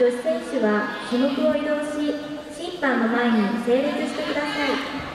女子選手は種目を移動し審判の前に整列してください。